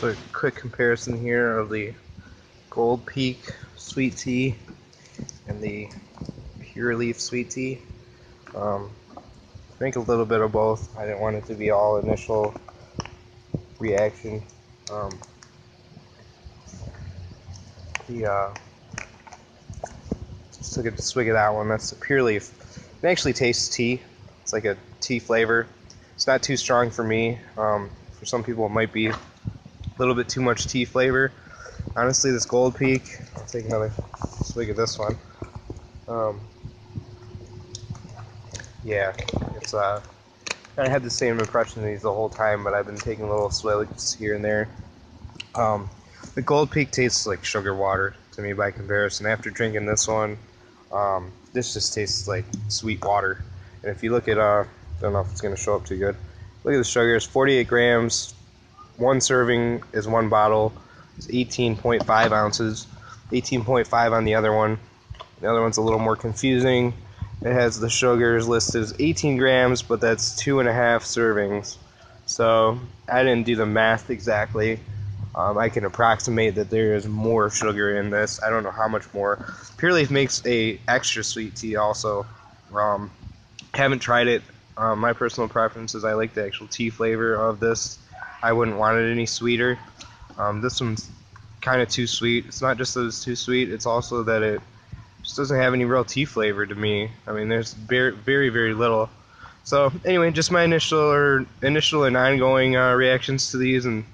Just a quick comparison here of the Gold Peak sweet tea and the Pure Leaf sweet tea. Um, drink a little bit of both. I didn't want it to be all initial reaction. Um, the uh, just took a swig of that one. That's the Pure Leaf. It actually tastes tea. It's like a tea flavor. It's not too strong for me. Um, for some people, it might be a little bit too much tea flavor. Honestly, this Gold Peak. I'll take another swig of this one. Um, yeah, it's uh, I had the same impression of these the whole time, but I've been taking little swigs here and there. Um, the Gold Peak tastes like sugar water to me by comparison. After drinking this one, um, this just tastes like sweet water. And if you look at, uh, I don't know if it's going to show up too good. Look at the sugar. It's 48 grams. One serving is one bottle. It's 18.5 ounces. 18.5 on the other one. The other one's a little more confusing. It has the sugars listed as 18 grams, but that's two and a half servings. So I didn't do the math exactly. Um, I can approximate that there is more sugar in this. I don't know how much more. Pure Leaf makes a extra sweet tea also. Um, haven't tried it. Um, my personal preference is I like the actual tea flavor of this. I wouldn't want it any sweeter. Um, this one's kind of too sweet. It's not just that it's too sweet. It's also that it just doesn't have any real tea flavor to me. I mean, there's very, very, very little. So anyway, just my initial or initial and ongoing uh, reactions to these and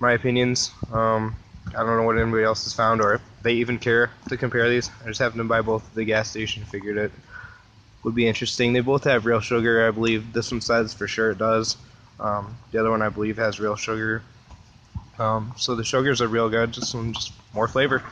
my opinions. Um, I don't know what anybody else has found or if they even care to compare these. I just happened to buy both at the gas station. Figured it would be interesting. They both have real sugar, I believe. This one says for sure it does. Um, the other one, I believe, has real sugar. Um, so the sugars are real good. Just some, just more flavor.